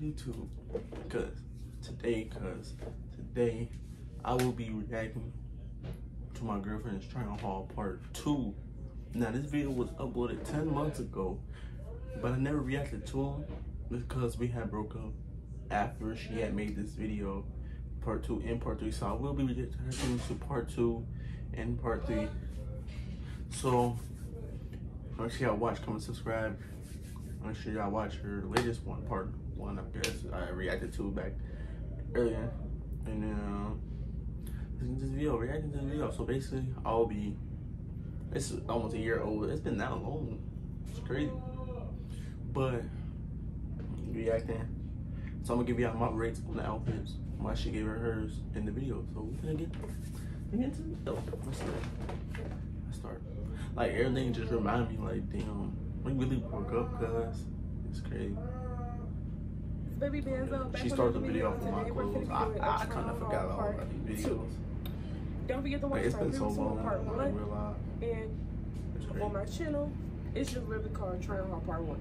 YouTube? Cause today, cause today I will be reacting to my girlfriend's try on haul part two. Now this video was uploaded 10 months ago, but I never reacted to it because we had broke up after she had made this video part two and part three. So I will be reacting to part two and part three. So make sure y'all watch, comment, subscribe. Make sure y'all watch her latest one, part one, I guess I reacted to back earlier. And then um, this video, reacting to this video. So basically, I'll be, it's almost a year old. It's been that long. It's crazy. But, reacting. So I'm gonna give y'all my rates on the outfits. My she gave her hers in the video. So we're gonna get, get into the video. Let's start. Start. Like everything just remind me like, damn, we really broke up, cuz. It's crazy. Baby Bandzo. She started the video off with my clothes. I, I kind of forgot all about these videos. Don't forget to watch Like, it's been so long. part one, and on my channel, it's just literally called Trying Hard Part One.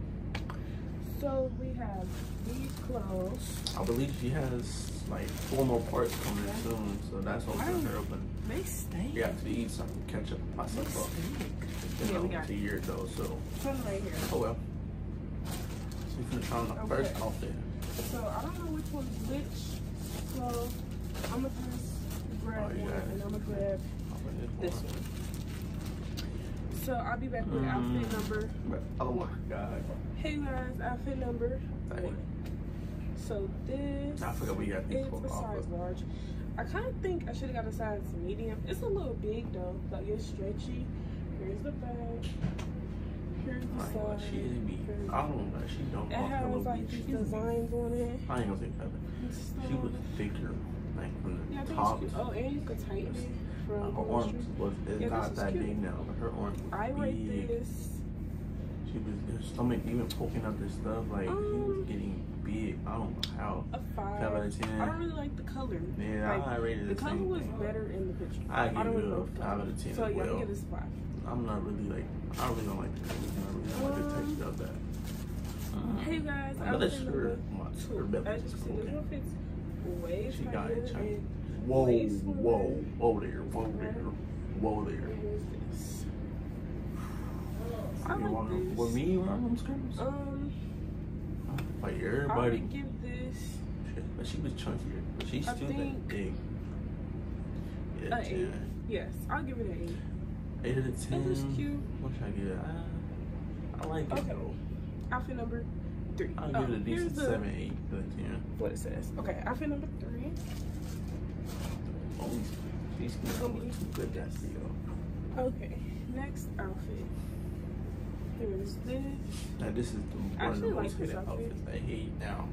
So we have these clothes. I believe she has like four more parts coming soon, so that's what I'm her. But They stink. you have to eat something, catch up They myself up. stink. It's been Yeah, we almost got a year though, so Some right here. oh well. We're gonna try on the Okay. first outfit. So I don't know which one's which. So I'm gonna just grab Oh, you one and I'm gonna grab this one. So I'll be back with Mm. outfit number. Oh my god. Hey guys, outfit number Dang. one. So this I forgot we got these it's both a off size large. I kind of think I should have got a size medium. It's a little big though, like it's stretchy. Here's the back. I gonna- side. She me. I don't know. She don't want her little like bitch. designs on it. I ain't gonna say and She was thicker, like from the Yeah, top. Oh, and you could tighten it from Her arms was it's Yeah, not that big now, but her arms I big. this. She was her stomach even poking out this stuff like he was Um, getting big. I don't know how. A five. Five out of ten. I don't really like the color. Yeah, Like, I rated The the color same was thing. better in the picture. I give don't it really a five out of ten So as yeah, well. I give this five. I'm not really like I really don't like the color. I really don't like the Um, texture of that. Hey guys, But outfit that's her, number my, her two. belly is see, this cool. one fits way She got it, China. and Whoa, way slimmer. whoa, whoa there, whoa there, whoa there. I You want this. with me around them skirts? Um, Like I everybody. would give this Shit, But she was chunkier. But she's I still that big. Yeah, eight. Yes, I'll give it an eight. Eight out of ten. It was cute. What should I give it? Uh, I like it Okay. though. Outfit number three. I'll Oh, give it a decent the- seven, eight, but yeah. What it says. Okay, outfit number three. Oh, she's gonna look good that video. Okay, next outfit. Here's this. Now this is the one of the most outfit. outfits I hate now.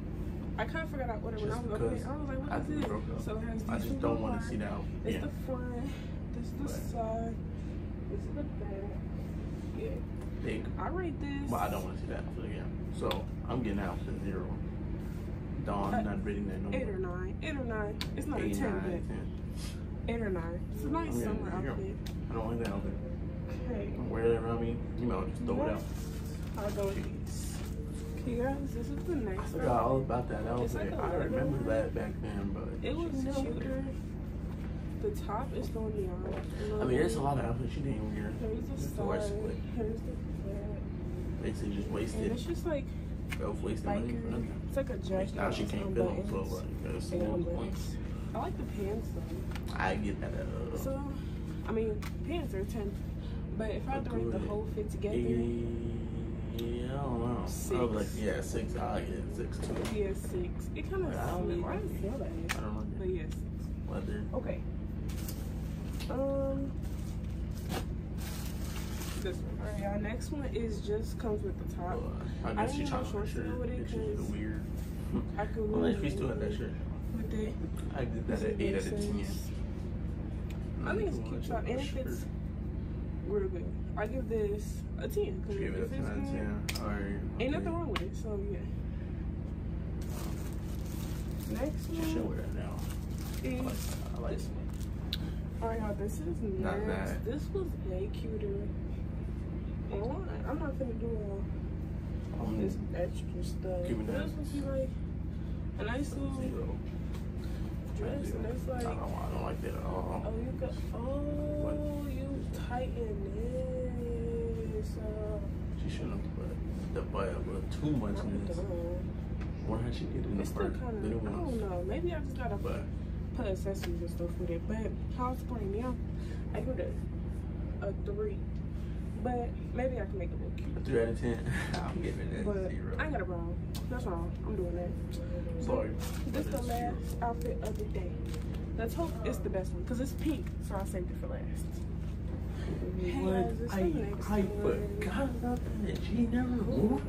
I kind of forgot out what it was. I was opening. I was like, what after is it? So it has I just don't want to see that. It's Yeah. the front. This is the Right. side. This is the back. Yeah. Big. I rate this. But I don't want to see that outfit again. So I'm getting out to zero. Dawn, Uh, not reading that no Eight or nine. Eight or nine. It's not Eight, a ten, nine, but ten. eight or nine. It's a nice summer outfit. I don't like that outfit. Okay. Wear it around me, you know, just throw it out. I'll go with these. Okay, guys, this is the next I forgot one. all about that It's outfit. like a I leather remember one. that back then, but It was she's cute. cuter. The top is throwing me off. I mean, there's a lot of outfits she didn't wear. Here's the Just the white side. split. Here's the back. Basically, just wasted. And it's just like Both wasted money for nothing. It's like a jacket. Now she can't some fit them, so like, that's And the point. I like the pants though. I get that. Uh, So, I mean, pants are 10. But if I had the whole fit together, yeah, I don't know. I Six. was like, yeah, six. I get six too. yeah, six. It kind of I don't like I didn't it. feel that. I don't like But yeah, six. Leather. Okay. Um. This one. Alright, our next one is just comes with the top. Uh, I I guess didn't she know trying to shorts shirt. with it It's just weird. I could Well, if we still had that shirt, with it. I did that at eight out of ten. sense? I think it's a cute top, and it fits good. I give this a ten. Cause Give it a ten it's out of ten. Alright. Ain't nothing wrong with it. So yeah. Next one wear that now. I like, I like this one. Alright, y'all. This is Not next. This was way cuter. I'm not gonna do all Um, this extra stuff. Give me that. This was like And I used to Zero. dress, and it's I don't, I don't like that at all. oh, you got, oh, tighten this. She shouldn't have put the butt little too much in this. Where had she get in the It's still first kind little of, I don't know. Maybe I just gotta But put accessories and stuff with it. But house spring, yeah, I give it a, a three. But maybe I can make it look cute. a three out of ten, I'm giving it But a zero. I ain't got a problem. That's wrong. I'm doing that. Sorry. This but the last outfit of the day. Let's hope it's the best one because it's pink, so I saved it for last. Hey, What? guys, it's I, I one. forgot about that. She never moved.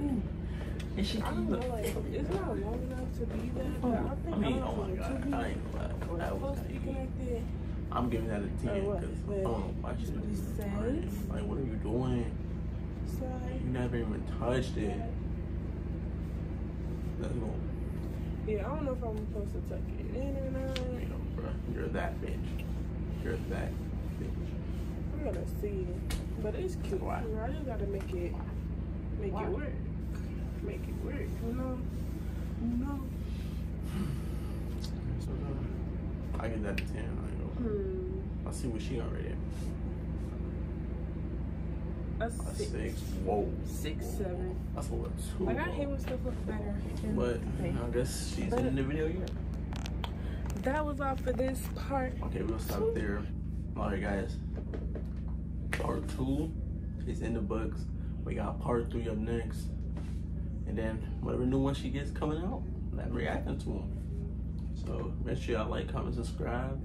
And she I came up. like it's not long enough to be that, but I think oh, I mean, I'm oh my god, to be. I ain't. We're That was supposed to be crazy. connected. I'm giving that a 10 because oh, I don't know why she what he didn't. Like, what are you doing? Side. You never even touched it. Let's go. Yeah, I don't know if I'm supposed to tuck it in or not. Know, bro, you're that bitch. You're that bitch. I'm gonna see, but it's cute. Why? I just gotta make it, make Why? it work, make it work. You know, you know. So, uh, I get that a 10. I gonna. Hmm. I see what she already. A A six. six. Whoa. Six, Whoa. seven. That's a little too Like I hate when stuff looks better. But thing. I guess she's But- in the video yet. That was all for this part. Okay, we'll stop there. Alright, guys part two is in the books. We got part three up next. And then whatever new one she gets coming out, I'm reacting to them. So make sure y'all like, comment, subscribe.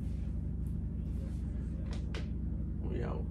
We out.